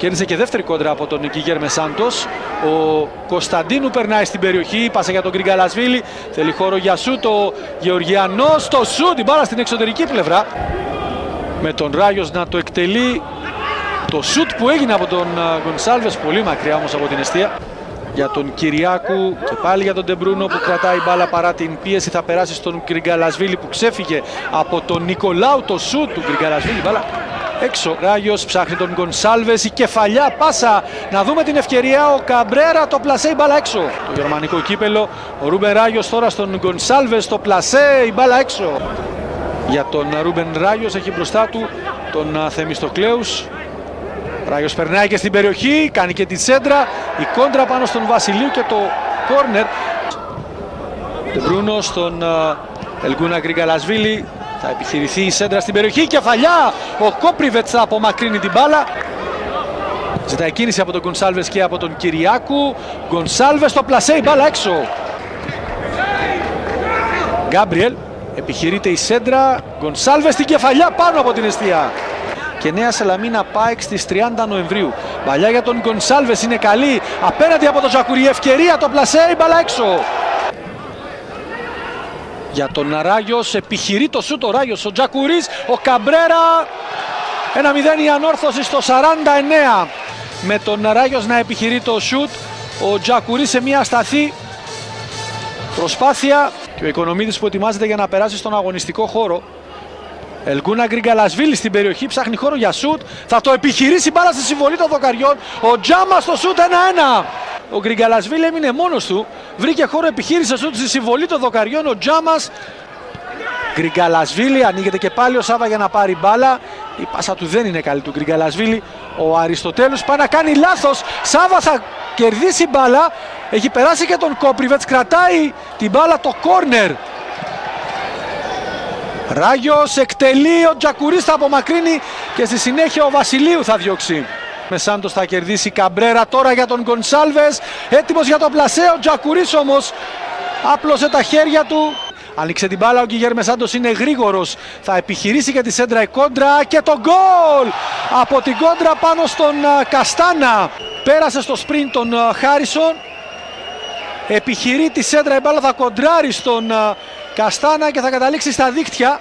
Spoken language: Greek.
Κέρδισε και δεύτερη κόντρα από τον Κιγέρ Μεσάντο. Ο Κωνσταντίνου περνάει στην περιοχή. Πάσε για τον Γκριγκαλασβίλη. Θέλει χώρο για σου το Γεωργιανό. Στο σου την μπάλα στην εξωτερική πλευρά. Με τον Ράγιος να το εκτελεί. Το σουτ που έγινε από τον Γκονσάλβες. Πολύ μακριά όμως από την αιστεία. Για τον Κυριάκου και πάλι για τον Ντεμπρούνο που κρατάει μπάλα παρά την πίεση. Θα περάσει στον Γκριγκαλασβίλη που ξέφυγε από τον Νικολάου. Το σουτ του Γκριγκαλασβίλη. Μπάλα έξω. Ράγιος ψάχνει τον Γκονσάλβες, η κεφαλιά, πάσα. Να δούμε την ευκαιρία, ο Καμπρέρα το πλασέ, η μπάλα έξω. Το γερμανικό κύπελλο, ο Ρούμπεν Ράγιος τώρα στον Γκονσάλβες, το πλασέ, η μπάλα έξω. Για τον Ρούμπεν Ράγιος έχει μπροστά του τον Θεμιστοκλέους. Ράγιος περνάει και στην περιοχή, κάνει και τη σέντρα. Η κόντρα πάνω στον Βασιλείου και το κόρνερ. Μπρούνο στον Ελγκούνα Γκριγκαλασβίλη. Θα επιχειρηθεί η σέντρα στην περιοχή. Κεφαλιά! Ο Κόπριβετς θα απομακρύνει την μπάλα. Ζητάει κίνηση από τον Γκονσάλβες και από τον Κυριάκου. Γκονσάλβες το πλασέ, η μπάλα έξω. Γκάμπριελ, επιχειρείται η σέντρα. Γκονσάλβες στην κεφαλιά πάνω από την αιστεία. Και Νέα Σελαμίνα Πάεξ στις 30 Νοεμβρίου. Παλιά για τον Γκονσάλβες είναι καλή. Απέναντι από τον Ζακουρί. Ευκαιρία το πλασέ, η μπάλα έξω για τον Ράγιος, επιχειρεί το σούτ ο Ράγιος, ο Τζακουρίς, ο Καμπρέρα, ένα 0 η ανόρθωση στο 49 με τον Ράγιος να επιχειρεί το σούτ, ο Τζακουρίς σε μια σταθή προσπάθεια και ο Οικονομίδης που ετοιμάζεται για να περάσει στον αγωνιστικό χώρο. Ελγκούνα Γκριγκαλασβίλη στην περιοχή, ψάχνει χώρο για σούτ. Θα το επιχειρήσει μπάλα στη συμβολή των δοκαριών. Ο Τζάμα στο σούτ 1-1. Ο Γκριγκαλασβίλη έμεινε μόνος του. Βρήκε χώρο, επιχείρησε σούτ στη συμβολή των δοκαριών. Ο Τζάμας. Γκριγκαλασβίλη ανοίγεται και πάλι ο Σάβα για να πάρει μπάλα. Η πάσα του δεν είναι καλή του Γκριγκαλασβίλη. Ο Αριστοτέλους πάει να κάνει λάθος. Σάβα θα κερδίσει μπάλα. Έχει περάσει και τον Κόπριβετς. Κρατάει την μπάλα το κόρνερ. Ράγιος εκτελεί, ο Τζακουρίς θα απομακρύνει και στη συνέχεια ο Βασιλείου θα διώξει. Μεσάντος θα κερδίσει Καμπρέρα τώρα για τον Γκονσάλβες, έτοιμος για το πλασέ, ο Τζακουρίς όμως άπλωσε τα χέρια του. Άνοιξε την μπάλα, ο Γκυγέρ Μεσάντος είναι γρήγορος, θα επιχειρήσει και τη σέντρα η κόντρα και το γκολ! Από την κόντρα πάνω στον Καστάνα, πέρασε στο σπριν τον Χάρισον, επιχειρεί τη σέντρα, η μπάλα θα κοντράρει στον Καστάνα και θα καταλήξει στα δίκτυα.